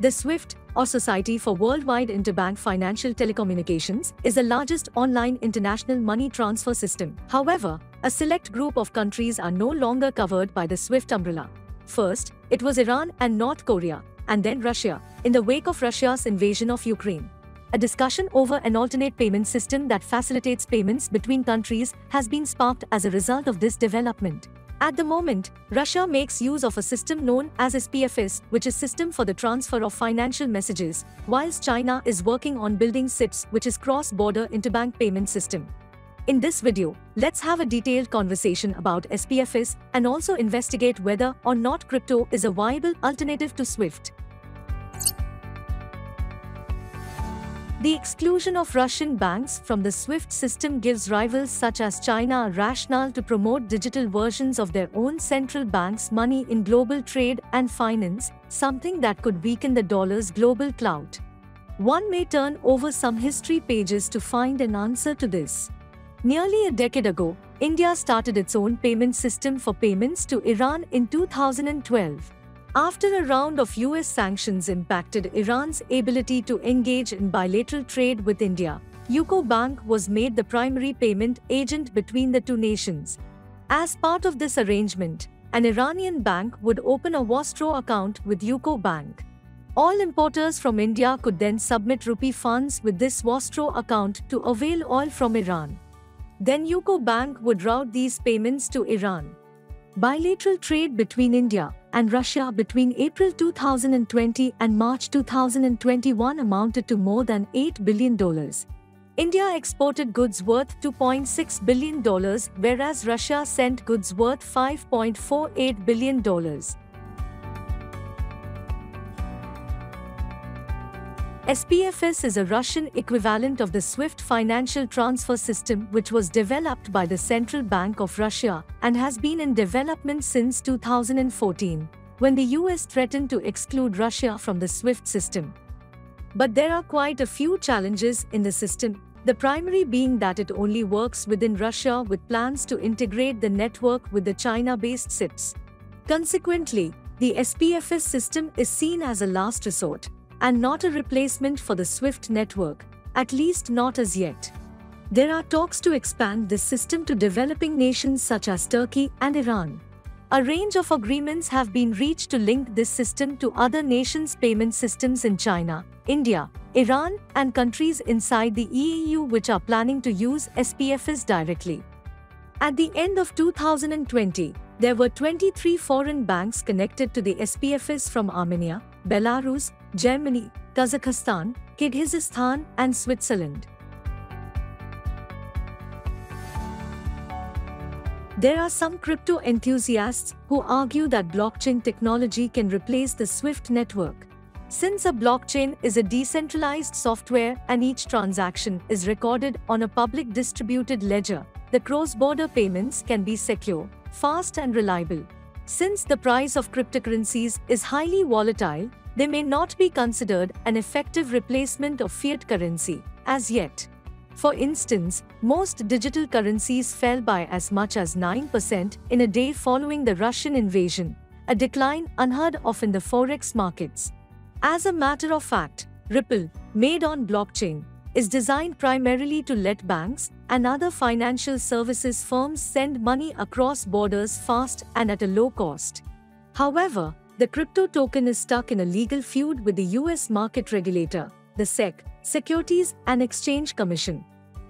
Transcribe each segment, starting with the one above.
The SWIFT, or Society for Worldwide Interbank Financial Telecommunications, is the largest online international money transfer system. However, a select group of countries are no longer covered by the SWIFT umbrella. First, it was Iran and North Korea, and then Russia, in the wake of Russia's invasion of Ukraine. A discussion over an alternate payment system that facilitates payments between countries has been sparked as a result of this development. At the moment, Russia makes use of a system known as SPFS, which is System for the Transfer of Financial Messages, whilst China is working on building CIPS, which is Cross-Border Interbank Payment System. In this video, let's have a detailed conversation about SPFS and also investigate whether or not crypto is a viable alternative to SWIFT. The exclusion of Russian banks from the SWIFT system gives rivals such as China a rationale to promote digital versions of their own central bank's money in global trade and finance, something that could weaken the dollar's global clout. One may turn over some history pages to find an answer to this. Nearly a decade ago, India started its own payment system for payments to Iran in 2012. After a round of US sanctions impacted Iran's ability to engage in bilateral trade with India, UCO Bank was made the primary payment agent between the two nations. As part of this arrangement, an Iranian bank would open a Vostro account with UCO Bank. All importers from India could then submit rupee funds with this Vostro account to avail oil from Iran. Then UCO Bank would route these payments to Iran. Bilateral trade between India and Russia between April 2020 and March 2021 amounted to more than $8 billion. India exported goods worth $2.6 billion, whereas Russia sent goods worth $5.48 billion. SPFS is a Russian equivalent of the SWIFT financial transfer system which was developed by the Central Bank of Russia and has been in development since 2014, when the US threatened to exclude Russia from the SWIFT system. But there are quite a few challenges in the system, the primary being that it only works within Russia with plans to integrate the network with the China-based CIPS. Consequently, the SPFS system is seen as a last resort and not a replacement for the SWIFT network, at least not as yet. There are talks to expand this system to developing nations such as Turkey and Iran. A range of agreements have been reached to link this system to other nations' payment systems in China, India, Iran, and countries inside the EU which are planning to use SPFS directly. At the end of 2020, there were 23 foreign banks connected to the SPFS from Armenia, Belarus, Germany, Kazakhstan, Kyrgyzstan, and Switzerland. There are some crypto enthusiasts who argue that blockchain technology can replace the SWIFT network. Since a blockchain is a decentralized software and each transaction is recorded on a public distributed ledger, the cross-border payments can be secure, fast and reliable. Since the price of cryptocurrencies is highly volatile, they may not be considered an effective replacement of fiat currency as yet. For instance, most digital currencies fell by as much as 9% in a day following the Russian invasion, a decline unheard of in the forex markets. As a matter of fact, Ripple, made on blockchain, is designed primarily to let banks and other financial services firms send money across borders fast and at a low cost. However, the crypto token is stuck in a legal feud with the US market regulator, the SEC, Securities and Exchange Commission.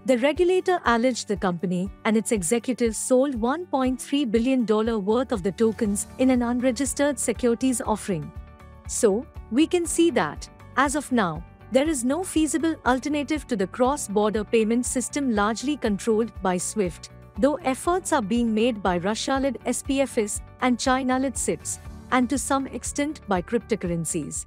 The regulator alleged the company and its executives sold $1.3 billion worth of the tokens in an unregistered securities offering. So, we can see that, as of now, there is no feasible alternative to the cross border payment system largely controlled by SWIFT, though efforts are being made by Russia led SPFS and China led CIPS and to some extent by cryptocurrencies.